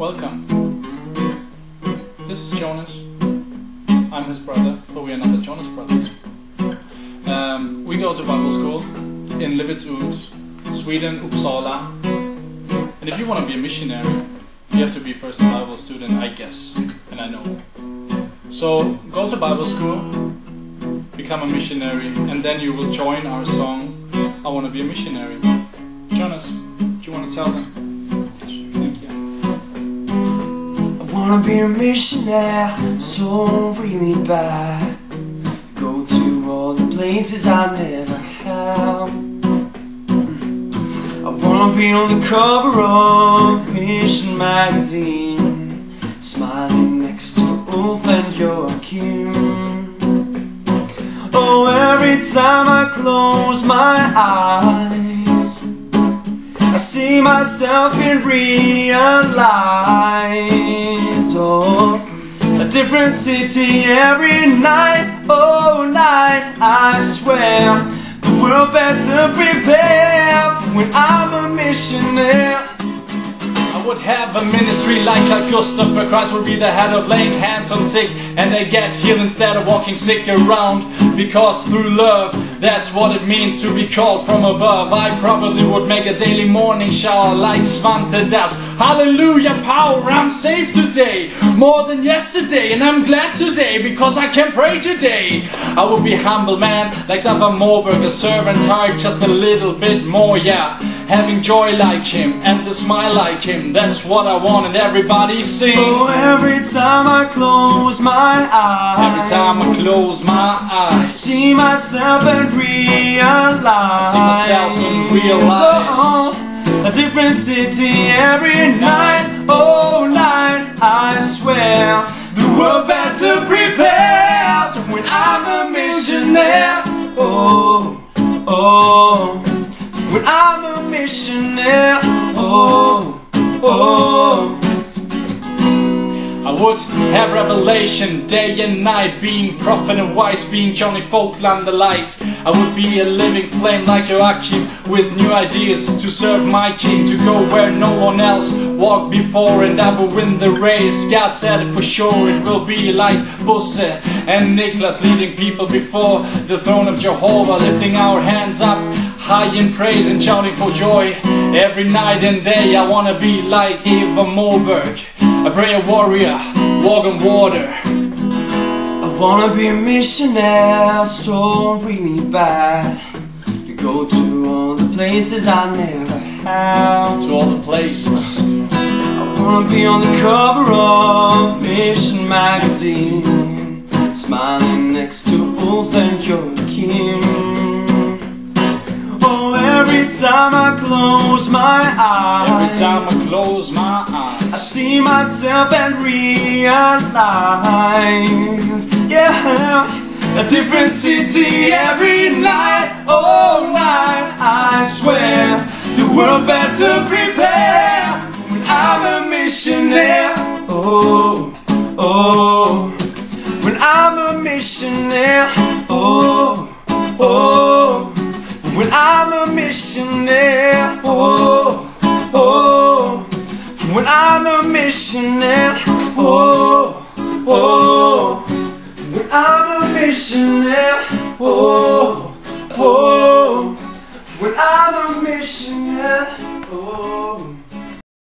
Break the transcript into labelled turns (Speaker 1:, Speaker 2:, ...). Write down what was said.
Speaker 1: Welcome. This is Jonas. I'm his brother, but we are not the Jonas brothers. Um, we go to Bible school in Livets Ord, Sweden, Uppsala. And if you want to be a missionary, you have to be first a Bible student, I guess, and I know. So go to Bible school, become a missionary, and then you will join our song, I Want to Be a Missionary. Jonas, do you want to tell them?
Speaker 2: Wanna be a missionary, so really bad. Go to all the places I never have. Mm. I wanna be on the cover of Mission Magazine, smiling next to Ulf and Joachim. Oh, every time I close my eyes. I see myself and realize Oh, a different city every night Oh, night, I swear. The world better prepare when I'm a missionary.
Speaker 1: I would have a ministry like Carl Christopher Christ would be the head of laying hands on sick and they get healed instead of walking sick around because through love that's what it means to be called from above. I probably would make a daily morning shower like Svante does Hallelujah power I'm safe today. More than yesterday and I'm glad today because I can pray today. I would be humble man like Staffan Moberg a servant's heart just a little bit more yeah. Having joy like him and the smile like him that's what I want and everybody sing.
Speaker 2: Oh, every time I close my eyes
Speaker 1: Every time I close my eyes, I
Speaker 2: see myself and realize.
Speaker 1: I see myself and realize.
Speaker 2: oh, A different city every night. Oh, night, I swear. The world better prepare. So when I'm a missionary Oh, oh. When I'm a missionary
Speaker 1: would have revelation day and night, being prophet and wise, being Johnny Falkland alike. I would be a living flame like Joachim, with new ideas to serve my king, to go where no one else walked before, and I will win the race. God said it for sure, it will be like Bosse and Niklas leading people before the throne of Jehovah, lifting our hands up high in praise and shouting for joy. Every night and day I wanna be like Eva Moberg, a prayer warrior, walk on water.
Speaker 2: I wanna be a missionary so really bad To go to all the places I never have
Speaker 1: To all the places.
Speaker 2: I wanna be on the cover of Mission Magazine Smiling next to Ulf and Joachim Oh, every time I close my eyes
Speaker 1: Every time I close my eyes I
Speaker 2: see myself and realize, yeah, a different city every night, oh night. I swear, the world better prepare when I'm a missionary. Oh, oh, when I'm a missionary. Oh, oh, when I'm a missionary. When I'm a missionary, oh, oh. When I'm a missionary, oh,